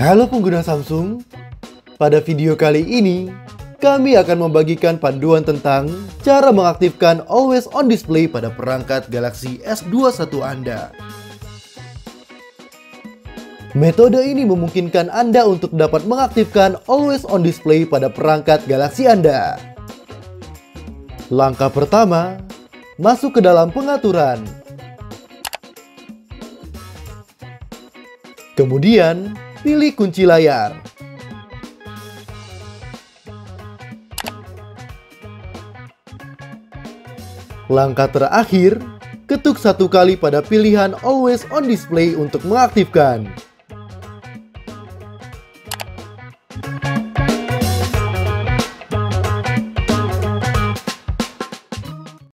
Halo pengguna Samsung, pada video kali ini kami akan membagikan panduan tentang cara mengaktifkan Always On Display pada perangkat Galaxy S21 Anda. Metode ini memungkinkan Anda untuk dapat mengaktifkan Always On Display pada perangkat Galaxy Anda. Langkah pertama, masuk ke dalam pengaturan. Kemudian, Pilih kunci layar. Langkah terakhir, ketuk satu kali pada pilihan Always on Display untuk mengaktifkan.